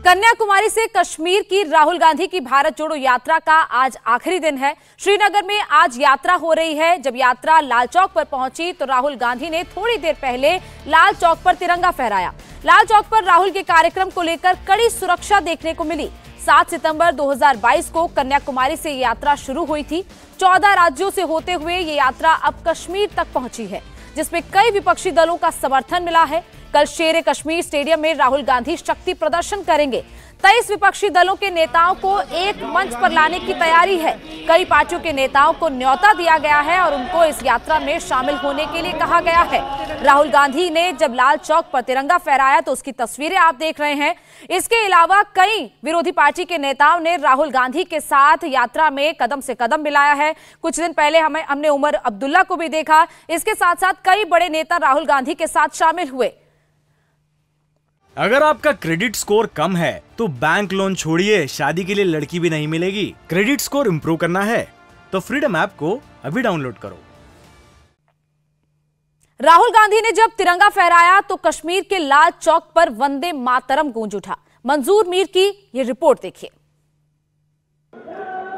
कन्याकुमारी से कश्मीर की राहुल गांधी की भारत जोड़ो यात्रा का आज आखिरी दिन है। श्रीनगर में आज यात्रा हो रही है। जब यात्रा लाल चौक पर पहुँची तो राहुल गांधी ने थोड़ी देर पहले लाल चौक पर तिरंगा फहराया। लाल चौक पर राहुल के कार्यक्रम को लेकर कड़ी सुरक्षा देखने को मिली। 7 सितंबर 2022 को कन्याकुमारी से यात्रा शुरू हुई थी। 14 राज्यों से होते हुए ये यात्रा अब कश्मीर तक पहुँची है, जिसमें कई विपक्षी दलों का समर्थन मिला है। कल शेर कश्मीर स्टेडियम में राहुल गांधी शक्ति प्रदर्शन करेंगे। तेईस विपक्षी दलों के नेताओं को एक मंच पर लाने की तैयारी है। कई पार्टियों के नेताओं को न्योता दिया गया है और उनको इस यात्रा में शामिल होने के लिए कहा गया है। राहुल गांधी ने जब लाल चौक पर तिरंगा फहराया तो उसकी तस्वीरें आप देख रहे हैं। इसके अलावा कई विरोधी पार्टी के नेताओं ने राहुल गांधी के साथ यात्रा में कदम से कदम मिलाया है। कुछ दिन पहले हमें हमने उमर अब्दुल्ला को भी देखा। इसके साथ साथ कई बड़े नेता राहुल गांधी के साथ शामिल हुए। अगर आपका क्रेडिट स्कोर कम है तो बैंक लोन छोड़िए, शादी के लिए लड़की भी नहीं मिलेगी। क्रेडिट स्कोर इम्प्रूव करना है तो फ्रीडम ऐप को अभी डाउनलोड करो। राहुल गांधी ने जब तिरंगा फहराया तो कश्मीर के लाल चौक पर वंदे मातरम गूंज उठा। मंजूर मीर की ये रिपोर्ट देखिए।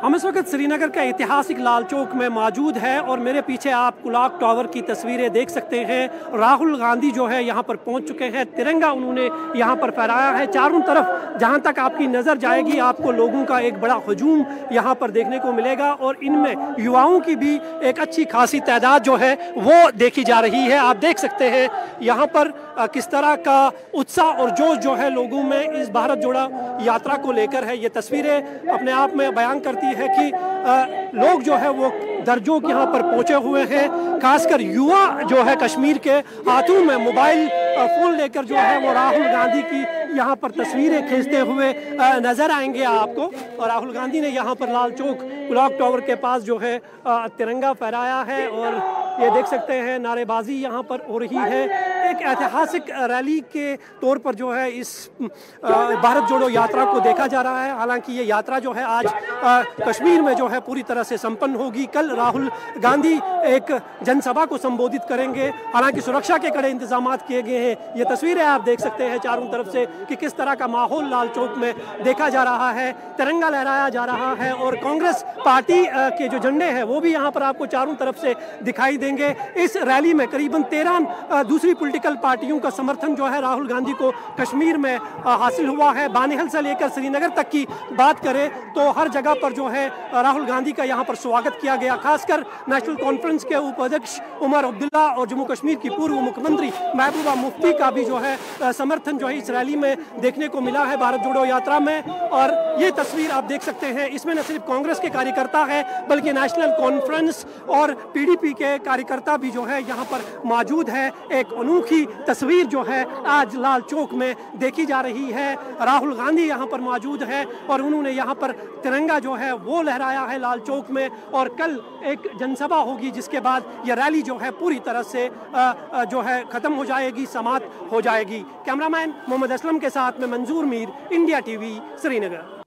हम इस वक्त श्रीनगर के ऐतिहासिक लाल चौक में मौजूद है और मेरे पीछे आप कुलाक टावर की तस्वीरें देख सकते हैं। राहुल गांधी जो है यहाँ पर पहुँच चुके हैं। तिरंगा उन्होंने यहाँ पर फहराया है। चारों तरफ़ जहाँ तक आपकी नज़र जाएगी, आपको लोगों का एक बड़ा हजूम यहाँ पर देखने को मिलेगा और इनमें युवाओं की भी एक अच्छी खासी तादाद जो है वो देखी जा रही है। आप देख सकते हैं यहाँ पर किस तरह का उत्साह और जोश जो है लोगों में इस भारत जोड़ा यात्रा को लेकर है। ये तस्वीरें अपने आप में बयान करती है कि लोग जो है वो दर्जों के यहाँ पर पहुँचे हुए हैं। खासकर युवा जो है कश्मीर के हाथों में मोबाइल फ़ोन लेकर जो है वो राहुल गांधी की यहाँ पर तस्वीरें खींचते हुए नज़र आएँगे आपको। और राहुल गांधी ने यहाँ पर लाल चौक, क्लॉक टावर के पास जो है तिरंगा फहराया है और ये देख सकते हैं, नारेबाजी यहाँ पर हो रही है। एक ऐतिहासिक रैली के तौर पर जो है इस भारत जोड़ो यात्रा को देखा जा रहा है। हालाँकि ये यात्रा जो है आज कश्मीर में जो है पूरी तरह से संपन्न होगी। कल राहुल गांधी एक जनसभा को संबोधित करेंगे। हालाँकि सुरक्षा के कड़े इंतज़ाम किए गए हैं। ये तस्वीरें आप देख सकते हैं चारों तरफ़ से कि किस तरह का माहौल लाल चौक में देखा जा रहा है, तिरंगा लहराया जा रहा है और कांग्रेस पार्टी के जो झंडे हैं वो भी यहाँ पर आपको चारों तरफ़ से दिखाई देंगे। इस रैली में करीबन तेरह दूसरी पॉलिटिकल पार्टियों का समर्थन जो है राहुल गांधी को कश्मीर में हासिल हुआ है। बानिहल से लेकर श्रीनगर तक की बात करें तो हर जगह पर जो है, राहुल गांधी का यहाँ पर स्वागत किया गया। खासकर नेशनल कॉन्फ्रेंस के उपाध्यक्ष उमर अब्दुल्ला और जम्मू कश्मीर की पूर्व मुख्यमंत्री महबूबा मुफ्ती का भी जो है, समर्थन जो है इस रैली में देखने को मिला है भारत जोड़ो यात्रा में। और ये तस्वीर आप देख सकते हैं, इसमें न सिर्फ़ कांग्रेस के कार्यकर्ता है, बल्कि नेशनल कॉन्फ्रेंस और पीडीपी के कार्यकर्ता भी जो है यहाँ पर मौजूद है। एक अनोखी तस्वीर जो है, आज लाल चौक में देखी जा रही है। राहुल गांधी यहाँ पर मौजूद है और उन्होंने यहाँ पर तिरंगा जो है वो लहराया है लाल चौक में और कल एक जनसभा होगी, जिसके बाद यह रैली जो है पूरी तरह से जो है ख़त्म हो जाएगी, समाप्त हो जाएगी। कैमरामैन मोहम्मद असलम के साथ में मंजूर मीर, इंडिया टीवी, श्रीनगर।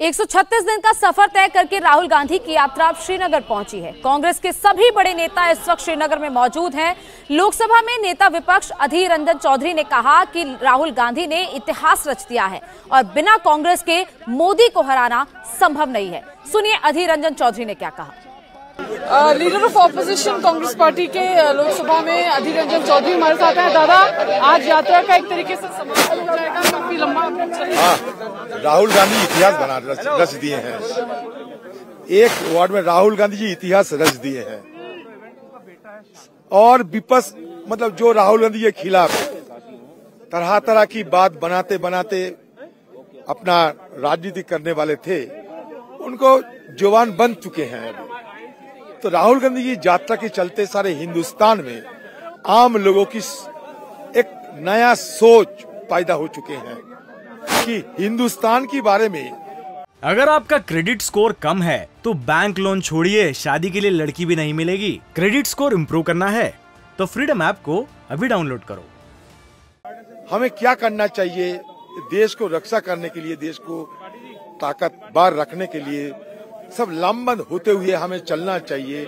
136 दिन का सफ़र तय करके राहुल गांधी की यात्रा श्रीनगर पहुँची है। कांग्रेस के सभी बड़े नेता इस वक्त श्रीनगर में मौजूद हैं। लोकसभा में नेता विपक्ष अधीर रंजन चौधरी ने कहा कि राहुल गांधी ने इतिहास रच दिया है और बिना कांग्रेस के मोदी को हराना संभव नहीं है। सुनिए अधीर रंजन चौधरी ने क्या कहा। Leader of opposition Congress party के लोकसभा में अधीर रंजन चौधरी हमारे साथ हैं। दादा, आज यात्रा का एक तरीके से समापन हो जाएगा, काफ़ी लंबा हाँ। राहुल गांधी इतिहास बना रच दिए हैं। एक वार्ड में राहुल गांधी जी इतिहास रच दिए हैं। और विपक्ष मतलब जो राहुल गांधी के खिलाफ तरह तरह की बात बनाते बनाते अपना राजनीति करने वाले थे, उनको जवान बन चुके हैं। तो राहुल गांधी की यात्रा के चलते सारे हिंदुस्तान में आम लोगों की एक नया सोच पैदा हो चुके हैं कि हिंदुस्तान के बारे में अगर आपका क्रेडिट स्कोर कम है तो बैंक लोन छोड़िए शादी के लिए लड़की भी नहीं मिलेगी। क्रेडिट स्कोर इम्प्रूव करना है तो फ्रीडम ऐप को अभी डाउनलोड करो। हमें क्या करना चाहिए? देश को रक्षा करने के लिए देश को ताकतवर रखने के लिए सब लामबंद होते हुए हमें चलना चाहिए।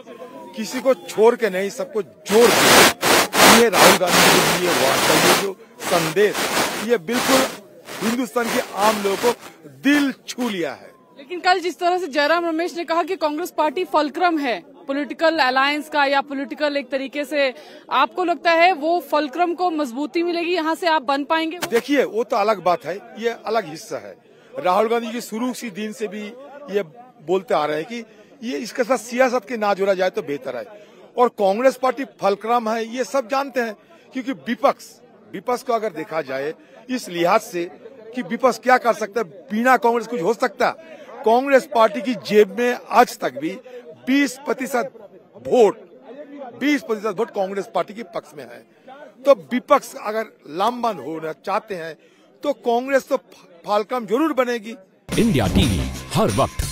किसी को छोड़ के नहीं सबको जोड़ के। ये राहुल गांधी के लिए वार्ता ये जो संदेश ये बिल्कुल हिंदुस्तान के आम लोगों को दिल छू लिया है। लेकिन कल जिस तरह से जयराम रमेश ने कहा कि कांग्रेस पार्टी फलक्रम है पॉलिटिकल अलायंस का या पॉलिटिकल एक तरीके से आपको लगता है वो फलक्रम को मजबूती मिलेगी यहाँ से आप बन पाएँगे? देखिए वो तो अलग बात है ये अलग हिस्सा है। राहुल गांधी जी शुरू सी दिन से भी ये बोलते आ रहे हैं कि ये इसके साथ सियासत के ना जोड़ा जाए तो बेहतर है। और कांग्रेस पार्टी फलक्रम है, ये सब जानते हैं, क्योंकि विपक्ष विपक्ष को अगर देखा जाए, इस लिहाज से कि विपक्ष क्या कर सकता है, बिना कांग्रेस कुछ हो सकता कांग्रेस पार्टी की जेब में आज तक भी 20 प्रतिशत वोट 20 प्रतिशत वोट कांग्रेस पार्टी के पक्ष में है। तो विपक्ष अगर लामबंद होना चाहते हैं तो कांग्रेस तो फालकम ज़रूर बनेगी। इंडिया टीवी, हर वक्त।